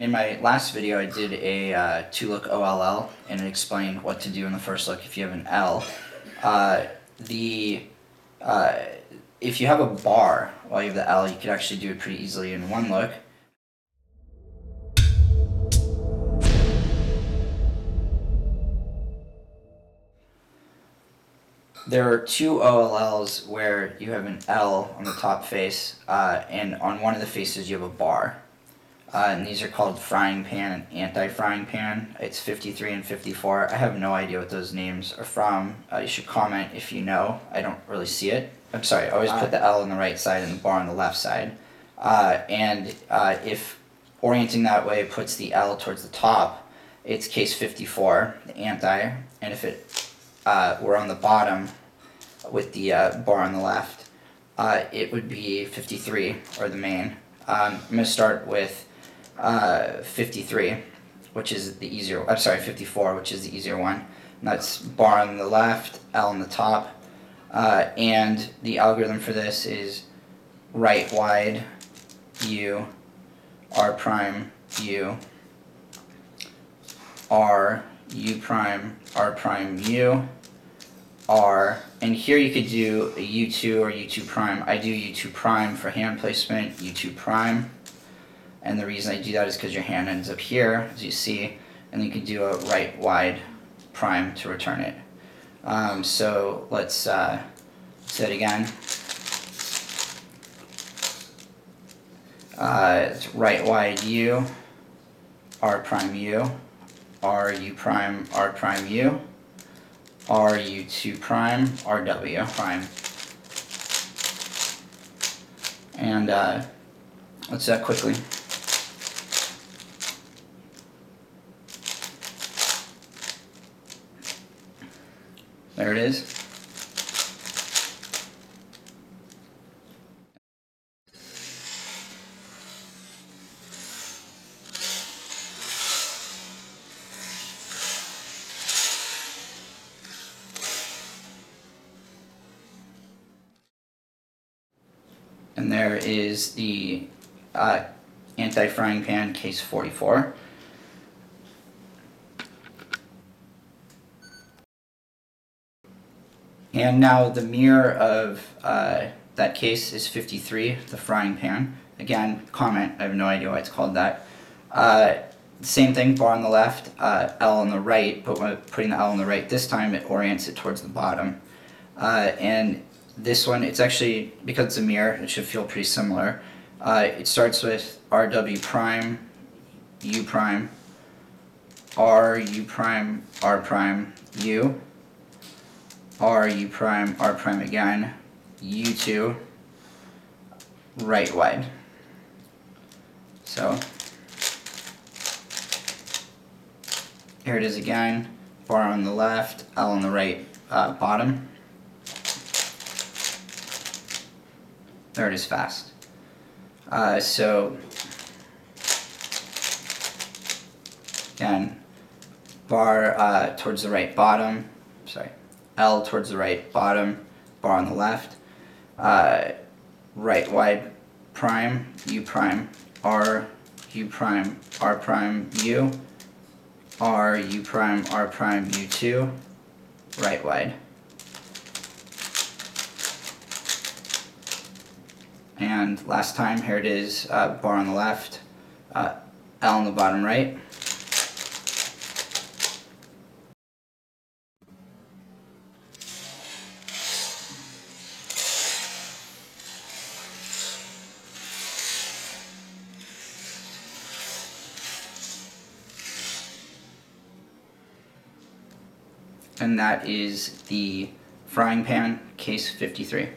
In my last video, I did a uh, two-look OLL, and it explained what to do in the first look if you have an L. Uh, the uh, if you have a bar while you have the L, you could actually do it pretty easily in one look. There are two OLLs where you have an L on the top face, uh, and on one of the faces you have a bar. Uh, and these are called frying pan and anti-frying pan. It's 53 and 54. I have no idea what those names are from. Uh, you should comment if you know. I don't really see it. I'm sorry, I always put the L on the right side and the bar on the left side. Uh, and uh, if orienting that way puts the L towards the top, it's case 54, the anti. And if it uh, were on the bottom with the uh, bar on the left, it would be 53, or the main. Um, I'm going to start with uh, 53, which is the easier, I'm sorry, 54, which is the easier one. And that's bar on the left, L on the top. Uh, and the algorithm for this is right wide U, R prime U, R, U prime, R prime U, R, and here you could do a U2 or U2 prime. I do U2 prime for hand placement, U2 prime. And the reason I do that is because your hand ends up here, as you see, and you can do a right wide prime to return it. Um, so let's uh, say it again. Uh, it's right wide U, R prime U, R U prime, R prime U, R U two prime, R W prime. And uh, let's do that quickly. There it is. And there is the uh, anti-frying pan case 44. And now the mirror of uh, that case is 53, the frying pan. Again, comment, I have no idea why it's called that. Uh, same thing, bar on the left, uh, L on the right, but when putting the L on the right this time, it orients it towards the bottom. Uh, and this one, it's actually, because it's a mirror, it should feel pretty similar. Uh, it starts with RW prime, U prime, R, U prime, R prime, U, R, U prime, R prime again, U2, right wide. So, here it is again, bar on the left, L on the right uh, bottom. There it is fast. Uh, so, again, bar uh, towards the right bottom, sorry, L towards the right bottom, bar on the left, uh, right wide prime, U prime, R, U prime, R prime, U, R, U prime, R prime, U2, right wide. And last time, here it is, uh, bar on the left, uh, L on the bottom right. And that is the frying pan, case 53.